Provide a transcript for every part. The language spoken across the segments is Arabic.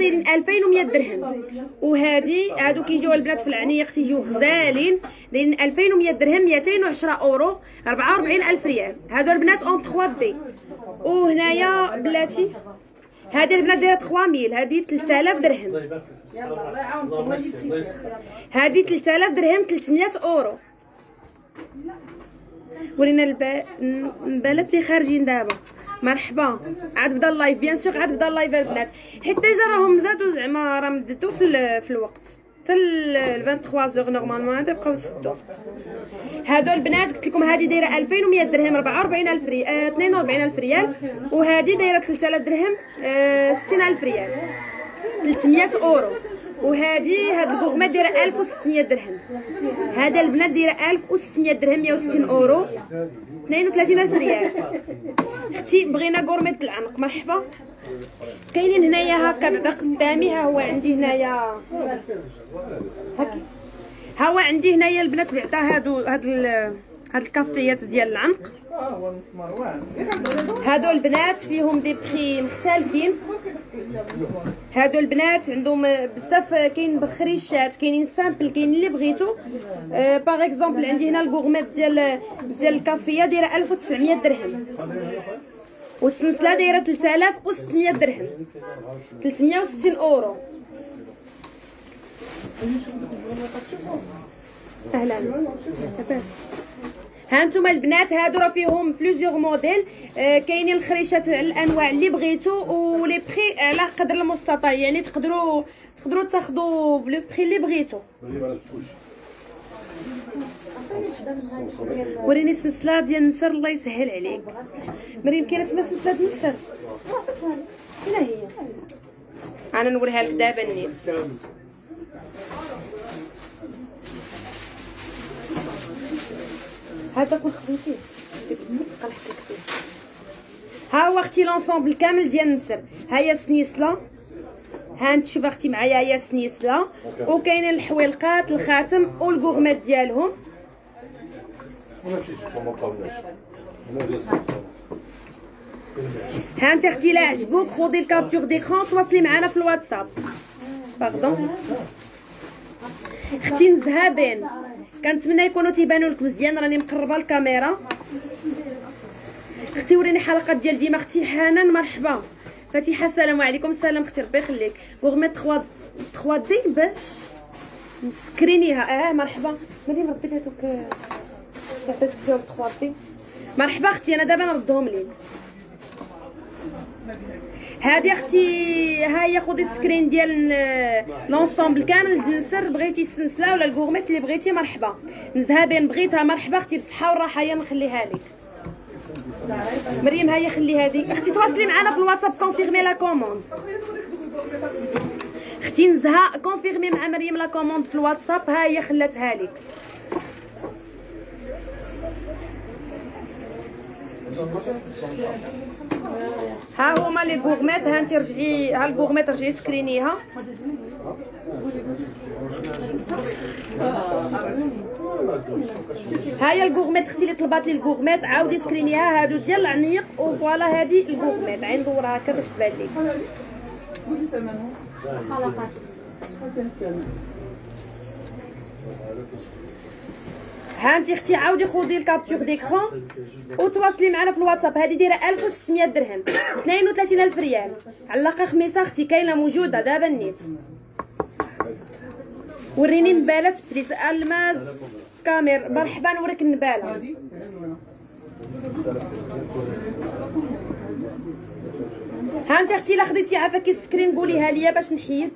دايرين 2100 درهم. وهادي هادو كيجيو البنات في العنيق تيجيو غزالين. دايرين 2100 درهم 210 أورو 44000 ريال. هادو البنات en 3D وهنايا بلاتي هذه البنات دايرة 3000 هذه 3000 درهم. هذه 3000 درهم 300 أورو. ورينا الب... البنات اللي خارجين دابا. مرحبا. عاد بدا ال live bien sûr عاد بدا ال live البنات. حيت déjà راهم زادوا زعما راه مددوا في. في الوقت. حتى ل 23 heures normalement عاد يبقاو يسدوا هادو البنات قلت لكم هذه دايرة 2100 درهم 44000 ريال آه 42000 ريال. وهذه دايرة 3000 درهم آه 60000 ريال. 300 أورو. وهذه هاد ال gourmette دايرة 1600 درهم. هذا البنات دايرة 1600 درهم 160 أورو. 32000 ريال. أختي بغينا gourmette العنق مرحبا. كاينين هنايا هكا بعدا قدامي ها هو عندي هنايا. هكا ها هو عندي هنايا البنات بعدا هادو هاد هاد الكافيات ديال العنق. هادو البنات فيهم des prix مختلفين. هادو البنات عندهم بزاف كاين بالخريشات كاينين simple كاين اللي بغيتو. par exemple عندي هنا ال gourmette ديال ديال الكافيه دايرة 1900 درهم. والسلسلة دايرة 3600 درهم. 360 أورو. أهلا. لاباس ها نتوما البنات هادو راه فيهم plusieurs modèles آه كاينين الخريشات على الأنواع اللي بغيتو و les prix على قدر المستطاع يعني تقدروا تقدروا تاخذوا ب le prix اللي بغيتو. وريني السلسلة ديال النسر الله يسهل عليك. مريم كاينة تما سلسلة النسر فين هي. أنا نوريها لك دابا النيت هذا كون خديتيه نحكي لك ها هو أختي l'ensemble كامل ديال النسر ها هي السنيسله ها انت شوف أختي معايا هي السنيسله وكاينين الحويلقات الخاتم والكوغمات ديالهم. ها انت أختي لا عجبوك؟ خذي الكابتور ديكرون تواصلي معنا في الواتساب. باردون أختي نزهابين. كنتمنى يكونوا تيبانوا لك مزيان راني مقربة الكاميرا أختي وريني حلقات ديال ديما أختي حنان مرحبا. فتيحه السلام عليكم. السلام أختي ربي يخليك. gourmette 3 3D باش نسكرينيها آه مرحبا. مريم ردي لي هذوك عطيتك فيهم 3D مرحبا أختي أنا دابا نردهم ليك. هادي أختي ها هي خدي ال screen ديال l'ensemble كامل. النسر بغيتي السلسلة ولا ال gourmette اللي بغيتي؟ مرحبا. نزها بين بغيتها مرحبا أختي بالصحه والراحه هي نخليها لك. مريم ها هي خلي هذه أختي تواصلي معنا في الواتساب. كونفيرمي la commande أختي نزها كونفيرمي مع مريم la commande في الواتساب. ها هي خلاتها لك. ها هما les gourmettes ها انت رجعي ها ال gourmette رجعي سكرينيها. ها هي ال gourmette أختي اللي طلبات لي ال gourmette عاودي سكرينيها هادو ديال العنيق و voilà هادي ال gourmette عين ندورها هكا باش تبان لي. ها انت أختي عاودي خذي ال capture d'écran وتواصلي معنا في الواتساب. هذه دايرة 1600 درهم. 32000 ريال. علاقه خميسة أختي كاينة موجودة. دابا النيت وريني نبالات please. ألماس كامير. مرحبا نوريك النباله ها انت أختي لا خديتي عافاك ال screen قوليها ليا باش نحيد.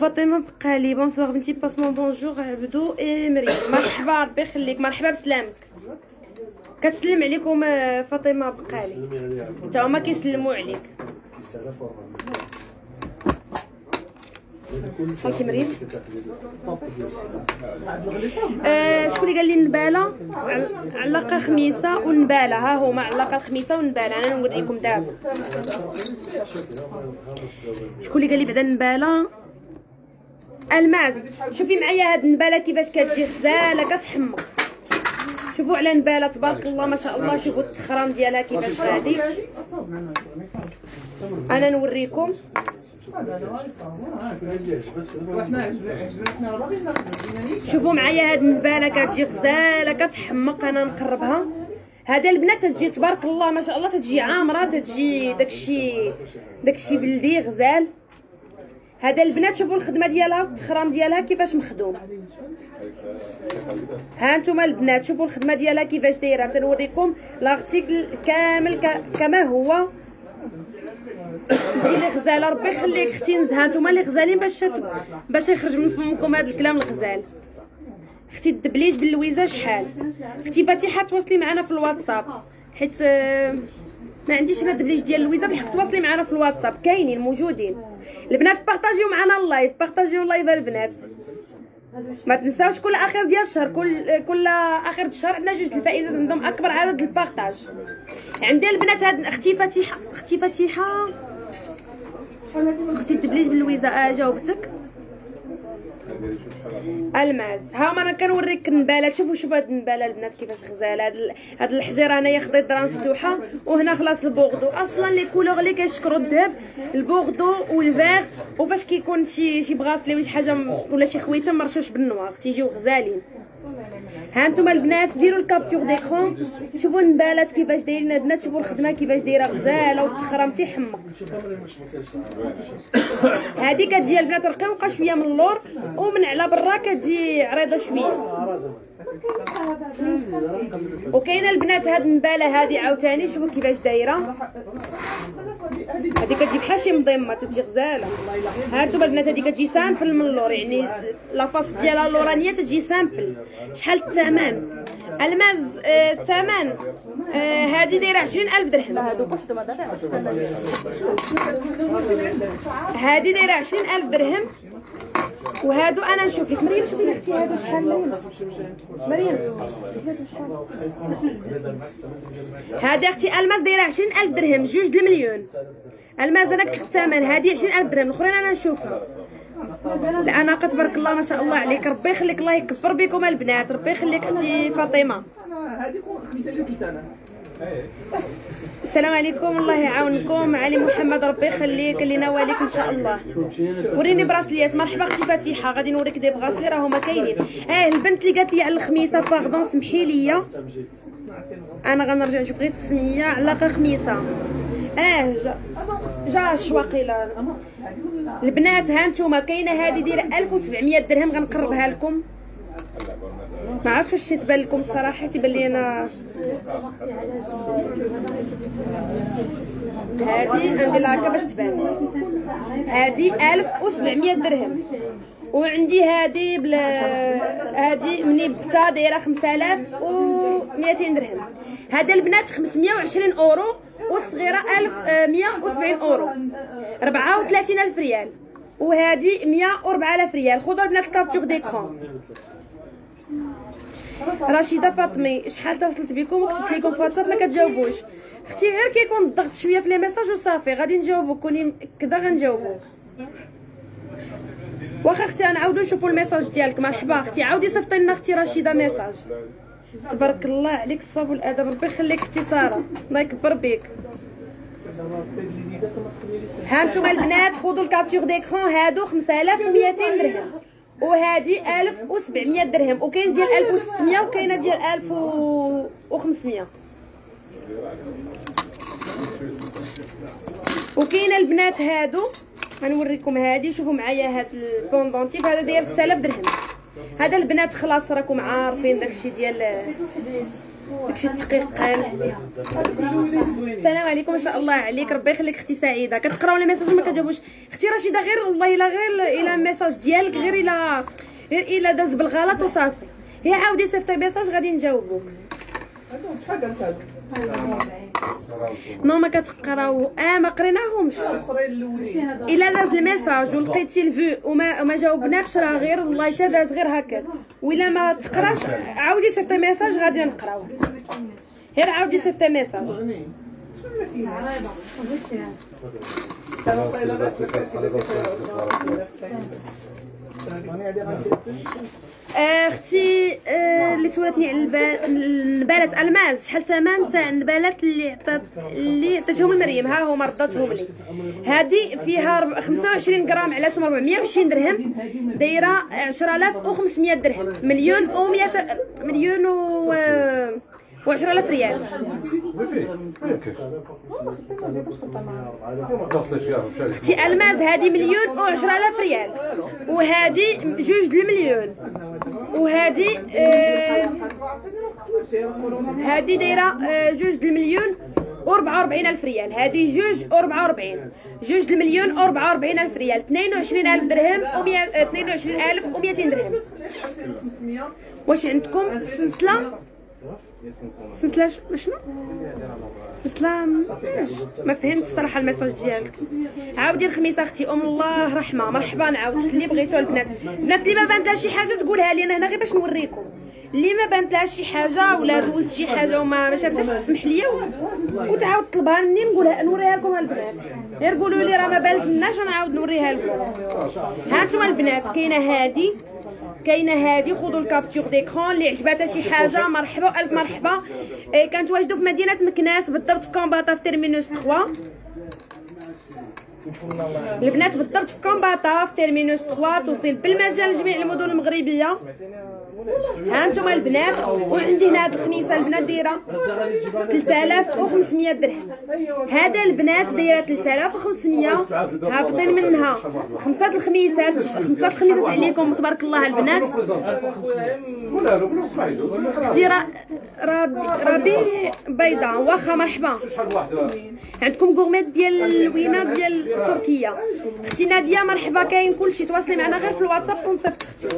فاطمة بقالي bonsoir بنتي. باسمون bonjour عبدو اي مريم مرحبا ربي يخليك. مرحبا بسلامك. كتسلم عليكم فاطمة. بقالي حتى هما كيسلموا عليك. مريم آه شكون اللي قال لي النباله علاقه خميسة والنباله ها هما علاقه الخميسه والنباله أنا نوريكم دابا. شكون اللي قال لي بعدا النباله ألماس. شوفي معايا هاد النبالة كيفاش كتجي غزالة كتحمق شوفوا على نبالة تبارك الله ما شاء الله. شوفوا التخرام ديالها كيفاش غادي. أنا نوريكم. شوفوا معايا هاد النباله كتجي غزالة كتحمق أنا نقربها. هذا البنات تجي تبارك الله ما شاء الله تجي عامرة تجي داكشي داكشي بلدي غزال. هذا البنات شوفوا الخدمة ديالها والتخرام ديالها كيفاش مخدوم. ها أنتم البنات شوفوا الخدمة ديالها كيفاش دايرة. تنوريكم l'article كامل كما هو. انت اللي غزاله ربي يخليك أختي نزهة. نتوما اللي غزالين باش باش يخرج من فمكم هذا الكلام الغزال. أختي الدبليج باللويزة شحال؟ أختي فاتحه تواصلي معنا في الواتساب. حيت آه، ما عنديش أنا الدبليج ديال لويزه بالحق تواصلي معنا في الواتساب. كاينين موجودين. البنات بارطاجيو معنا ال live بارطاجيو ال live البنات. ما تنساوش كل آخر ديال الشهر كل كل آخر الشهر عندنا جوج الفائزات عندهم أكبر عدد ال partage عندي البنات هاد أختي فتيحه أختي فتيحه أختي الدبليج باللويزه آه جاوبتك. الماس. ها أنا كنوريك النباله شوفوا شوفوا هاد النباله البنات كيفاش غزالة. هاد هاد الحجيرة هنايا خديت درا مفتوحه وهنا خلاص البوغدو. أصلا les couleurs اللي كيشكروا الذهب ال bordeaux وال vert. وفاش كيكون شي شي bracelet ولا شي حاجة ولا شي خويتة مرشوش بالنوار. تيجيو غزالين. ها أنتم البنات ديروا ال capture d'écran شوفوا النبالات كيفاش دايرين البنات شوفوا الخدمة كيفاش دايرة غزالة والتخرم تيحمق. هذه كتجي البنات رقيقة شوية من اللور ومن على برا كتجي عريضة شوية. وكاينة البنات هاد النباله هذه عاوتاني شوفوا كيفاش دايرة. هذه كتجي بحال شي مضمه تجي غزالة. ها أنتم البنات هذه كتجي simple من اللور يعني لافاس ديالها اللورانية تجي simple. شحال الثمن؟ الماز آه، الثمن آه هذه دايرة 20000 درهم. هذه دايرة 20000 درهم. وهادو أنا نشوف لك. مريم شوفي أختي هادو شحال مريم. هادي أختي ألماس دايرة 20000 درهم جوج المليون ألماس هذاك الثمن هادي 20000 درهم. الأخرين أنا نشوفها. لا أنا تبارك الله ما شاء الله عليك. ربي يخليك الله يكبر بكم البنات. ربي يخليك أختي فاطمة. السلام عليكم. الله يعاونكم. علي محمد ربي يخليك. اللي نواليك إن شاء الله. وريني براسليات مرحبا أختي فتيحه غادي نوريك دي بغاسلي راه هما كاينين. آه البنت اللي قالت لي على الخميسة باردون سمحي لي. أنا غنرجع نشوف غير السمية. علاقة خميسة. آه جا جا شواقيلا البنات ها نتوما كاينة. هذه دايرة 1700 درهم. غنقربها لكم. ما عرفتش واش تيبان لكم الصراحه تيبان لي أنا هادي ندير لها هكا باش تبان. هادي 1700 درهم. وعندي هادي بلا هادي مني بتا دايرة 5200 درهم. هذا البنات 520 أورو والصغيرة 1170 أورو. 34000 ريال. وهذه 104000 ريال. خذوا البنات الـ capture d'écran. رشيده فاطمي شحال اتصلت بكم وكتبت لكم في واتساب ما كتجاوبوش أختي غير كيكون الضغط شوية في les messages وصافي غادي نجاوبوك كوني مأكده غنجاوبوك واخا أختي نعاودو نشوفو الـ message ديالك مرحبا أختي عاودي صيفطي لنا أختي رشيده message تبارك الله عليك الصبر والادب ربي يخليك أختي ساره الله يكبر بك ها نتوما البنات خذوا الـ capture d'écran هادو 5200 درهم وهذه 1700 درهم. وكاين ديال 1600 وكاينة ديال 1500 وكاينة البنات هادو. غنوريكم هادي. شوفوا معايا هاد الـ pendentif هذا داير 6000 درهم. هذا البنات خلاص راكم عارفين داكشي ديال داكشي التقيقان السلام عليكم ما شاء الله عليك. ربي يخليك أختي سعيدة. كتقراو les messages ما كتجاوبوش. أختي رشيدة غير والله إلا غير إلى message ديالك غير إلى غير إلى داز بالغلط وصافي. هي عاودي صيفطي message غادي نجاوبوك. non ما كتقراو. آه ما قريناهمش. إلا داز الـ message ولقيتي الـ vu وما ما جاوبناكش راه غير والله حتى داز غير هكا. ولا ما تقراش عاودي صيفطي message غادي نقراو. غير عاودي صيفطي message آه، أختي اللي سولتني على النبالات الماز شحال الثمن تاع النبالات اللي عطات اللي عطيتهم لمريم ها هما رداتهم لي. هذه فيها رب- 25 غرام على سم 420 درهم. دايرة 10500 درهم. مليون و100 مليون و و 10000 ريال. أختي الماز هذه مليون و 10000 ريال. وهذه جوج المليون. وهذه آه هذه دايرة آه، جوج المليون و 44000 ريال. هذه جوج و 44 جوج المليون و 44000 ريال. 22000 درهم و 22200 درهم. واش عندكم سلسلة؟ سلسلة شنو؟ سلسلة ما فهمت صراحة الـ message ديالك. عاودي الخميس أختي. أم الله رحمة. مرحبا نعاود اللي بغيتو البنات. البنات اللي ما بانت لها شي حاجة تقولها لي أنا هنا غير باش نوريكم. اللي ما بانت لها شي حاجة ولا دوزت شي حاجة وما ما شافتهاش تسمح لي؟ وتعاود طلبها مني نقولها نوريها لكم البنات. غير قولوا لي راه ما بانت لناش ونعاود نوريها لكم. ها أنتم البنات كاينة هادي. كاينة هادي خذوا الـ capture d'écran اللي عجباتها شي حاجة. مرحبا ألف مرحبا. إيه كنتواجدوا في مدينة مكناس بالضبط في كومباطا في تيرمينوس 3 البنات بالضبط في كومباطا في تيرمينوس 3 توصل بالمجال لجميع المدن المغربية. ها أنتم البنات وعندي هنا هاد الخميسة البنات دايرة 3500 درهم. هذا البنات دايرة 3500 هابطين منها. خمسة الخميسات خمسة الخميسات عليكم تبارك الله البنات. أختي ربي ربي بيضاء واخا مرحبا. عندكم gourmette ديال الوينة ديال تركيا. أختي نادية مرحبا كاين كلشي تواصلي معنا غير في الواتساب ونصيفط أختي.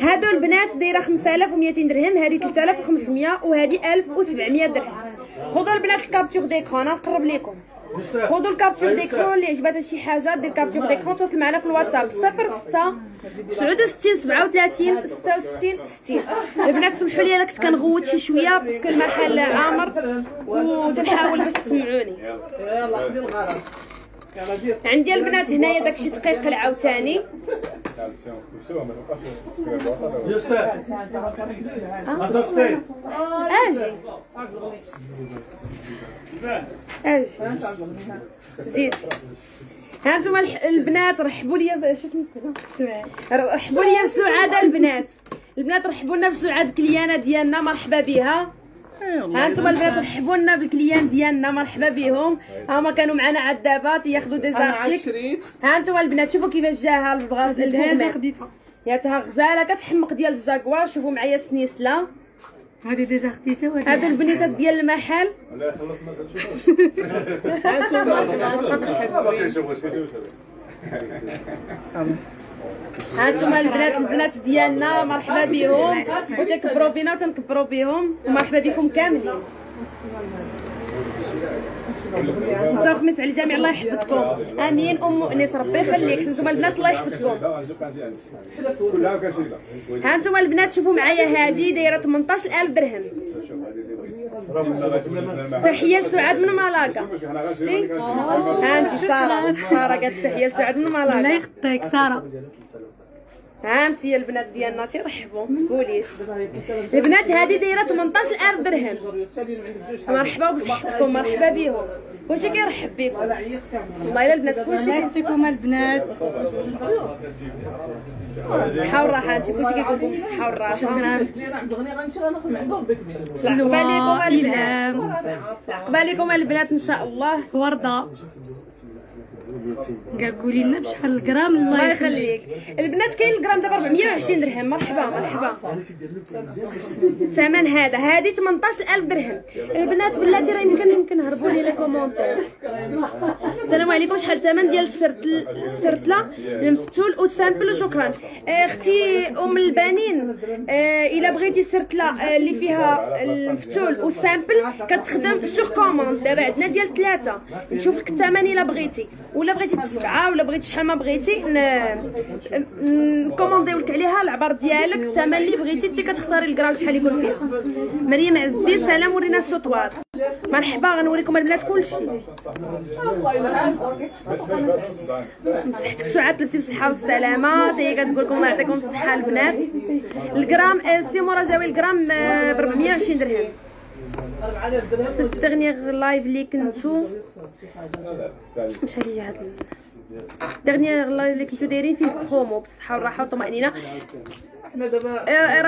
هادو البنات دايره 5200 درهم. هذه 3500 وهذه 1700 درهم. خذوا البنات الـ capture d'écran نقرب لكم خذوا الـ capture d'écran اللي عجباتها شي حاجة دير capture d'écran تواصل معنا في الواتساب. 06 69 37 66 60 البنات سمحوا لي أنا كنت كنغوت شي شوية parce que المحل عامر وتنحاول باش تسمعوني. عندي البنات هنايا داكشي دقيق عاوتاني أجي أجي زيد ها أنتم البنات رحبوا لي شو سميتها رحبوا لي بسعادة البنات. البنات رحبوا لنا بسعاد الكليانه ديالنا مرحبا بها. ها أنتم البنات رحبوا لنا بالكليان ديالنا مرحبا بهم. هما كانوا معنا عاد دابا تياخذوا دي زارتيك ها أنتم البنات شوفوا كيفاش جاها البغاز البومات يا تها غزالة كتحمق ديال الجاكوار. شوفوا معايا سنيسلة. هذه ديجا خديتها وهذه هادو البنيتات ديال المحل. لا خلصنا هانتوما البنات البنات ديالنا مرحبا بهم. وتكبروا بينا وتنكبروا بهم. ومرحبا بكم كاملين. مساء الخميس على الجميع الله يحفظكم. آمين. أم مؤنس ربي يخليك. نتوما البنات الله يحفظكم. ها أنتم البنات شوفوا معايا هذه دايرة 18000 درهم. تحية لسعاد من مالاكا ها انت سارة. سارة قالت تحية لسعاد من الله مالاكا يخطيك سارة. ها انت يا البنات ديالنا تيرحبوا ما تقوليش البنات هذه دايرة 18000 درهم. مرحبا بصحتكم مرحبا بهم كلشي كيرحب بكم. والله إلا البنات كلشي يعطيكم البنات. بالصحه والراحة انت كلشي كيقول لكم بالصحه والراحة. شكرا. عقبالكم البنات. إلهام عقبالكم البنات إن شاء الله. وردة قال قولي لنا بشحال الجرام الله يخليك. البنات كاين الجرام دابا 420 درهم. مرحبا مرحبا. الثمن هذا هذه 18000 درهم. البنات بلاتي راه يمكن يمكن نهربوا لي les commentaires السلام عليكم. شحال الثمن ديال السرتل السرتلة؟ المفتول والـ simple وشكرا آه، أختي أم البنين آه، إلا بغيتي السرتله آه، اللي فيها المفتول والـ simple كتخدم sur commande دابا عندنا ديال ثلاثة. نشوف لك الثمن إلا بغيتي. ولا بغيتي تسقعه ولا بغيتي شحال ما بغيتي نكومونديو لك عليها العبار ديالك الثمن اللي بغيتي انت كتختاري الكرام شحال يكون فيها مريم عز الدين سلام ورينا السطوار مرحبا غنوريكم البنات كلشي. مسحتك سعاد لبسي بالصحه والسلامة. حتى هي كتقول لكم الله يعطيكم الصحة البنات. الجرام آه، سي مرجاوي الجرام ب 420 درهم. صيفط دغنيغ لايف اللي كنتو مش هي هاد ال- دغنيغ لايف اللي كنتو دايرين فيه برومو بالصحه والراحه والطمانينه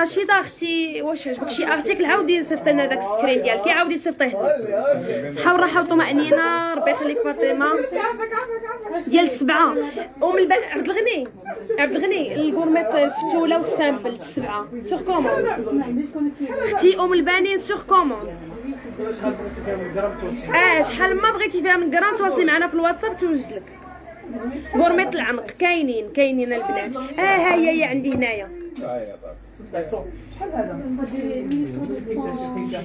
رشيده أختي واش عجبك شي ارتيكل عاودي صيفط لنا داك السكرين ديالك عاودي صيفطيه صحه والراحه والطمانينه ربي يخليك فاطمه ديال السبعه ام الب... عبد الغني عبد الغني الكورميط الفتوله والسامبل السبعه سور كوموند أختي ام البنين sur commande آه شحال ما بغيتي فيها من غرام تواصلي معنا في الواتساب توجد لك. gourmette العنق كاينين كاينين البنات. آه ها هي هي عندي هنايا.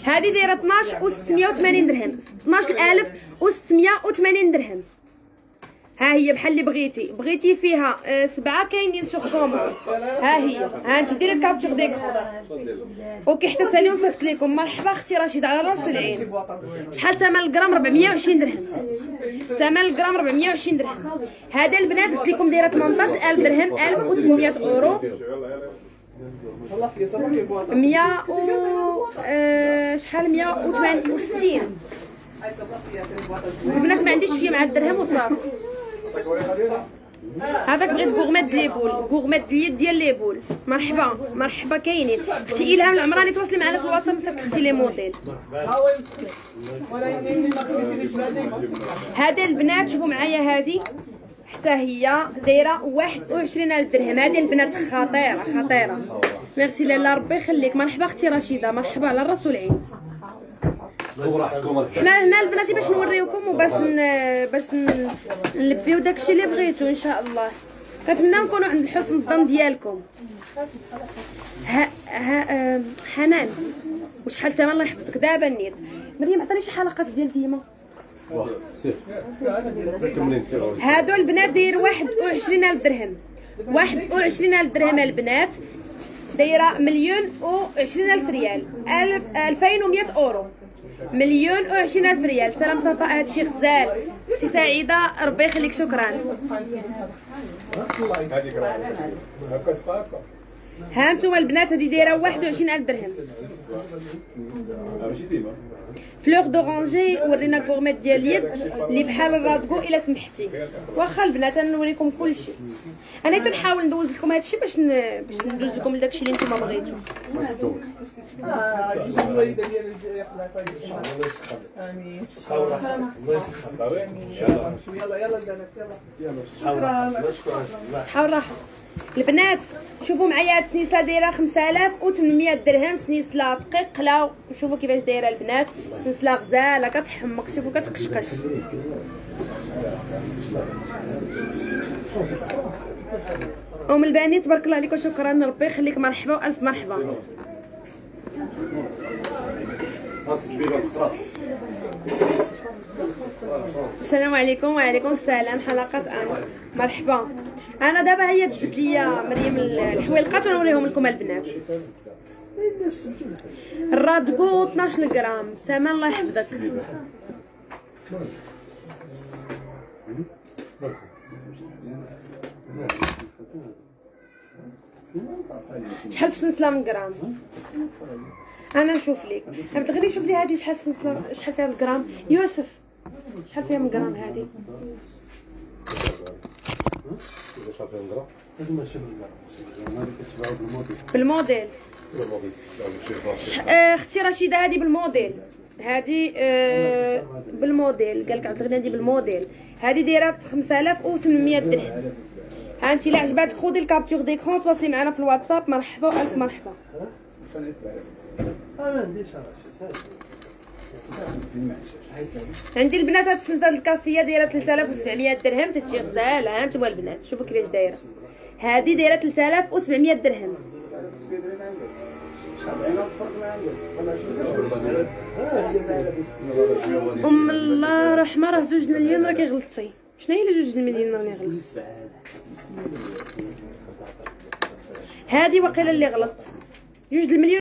هذه دايرة 12 و 680 درهم. 12680 درهم. ها هي بحال اللي بغيتي. بغيتي فيها آه، سبعة كاينين sur commande ها هي. ها انت ديري ال capture d'écran okay حتى تالي وصفت لكم مرحبا أختي رشيده على رأس العين. شحال ثمن الجرام؟ 420 درهم. ثمن الجرام 420 درهم. هذا البنات قلت لكم دايرة 18000 درهم 1800 أورو. 100 و آه، شحال؟ 168 البنات ما عنديش فيه مع الدرهم وصافي. هذاك بغيت gourmette les boules gourmette اليد ديال les boules مرحبا. مرحبا كاينين. أختي الهام العمراني تواصلي معنا في الواتساب صيفط أختي les modèles. هذه البنات شوفوا معايا هذه. حتى هي دايرة 21000 درهم. هذه البنات خطيرة خطيرة. ميرسي لاله ربي يخليك. مرحبا أختي رشيدة. مرحبا. على الراس والعين حنا هنا البنات باش نوريوكم وباش ن... باش. نلبيو داكشي اللي بغيتو إن شاء الله. كنتمنى نكونوا عند حسن الظن ديالكم. ها ها حنان. وشحال تما الله يحفظك؟ دابا نيت. مريم عطيني شي حلقات ديال ديما. هادو البنات داير واحد وعشرين ألف درهم. واحد وعشرين ألف درهم البنات. دايرة مليون وعشرين ألف ريال. ألف ألفين ومية أورو. مليون وعشرين ألف ريال. سلام صفاء هادشي غزال أختي سعيدة ربي يخليك شكرا. ها انتوما البنات واحد وعشرين ألف درهم. ماشي ديما. Fleur d'oranger ورينا gourmette ديال اليد اللي بحال الرادكو إلا سمحتي. واخا البنات نوريكم كلشي. أنا تنحاول ندوز لكم هادشي باش ن... باش ندوز لكم لداكشي اللي نتوما بغيتو. صحة والراحة البنات شوفوا معايا هاد السنيسله دايره 5800 درهم سنيسله دقيقه وشوفوا كيفاش دايرة البنات. سنسله غزاله كتحمق شوفوا كتقشقش. أم البنات تبارك الله عليك وشكرا ربي يخليك مرحبا وألف مرحبا. السلام عليكم وعليكم السلام حلقة أنا. مرحبا. أنا دابا هي جبت لي مريم الحويلقات ونوريهم لكم البنات. الرادكو 12 غرام الثمن الله يحفظك. شحال في سنسلة من غرام أنا نشوف لك عبد الغني شوف لي هذه شحال سنسله شحال فيها الغرام يوسف شحال فيها من غرام هذه؟ بالموديل. آه، أختي رشيدة هذه بالموديل. هذه آه، بالموديل. قال لك عبد الغني هذه بالموديل. هذه دايرة 5800 درهم. ها انت إلا عجباتك خذي الكابتور ديكرون تواصلي معنا في الواتساب. مرحبا والف مرحبا. عندي البنات هاد السلسلة الكافية دايرة 3700 درهم تتجي غزاله ها أنتم البنات شوفوا كيفاش دايرة. هذه دايرة 3700 درهم. أم الله رحمة راه زوج المليون راكي غلطتي شنو هي اللي جوج المليون راني غلطت هذه وقيله اللي غلط. جوج المليون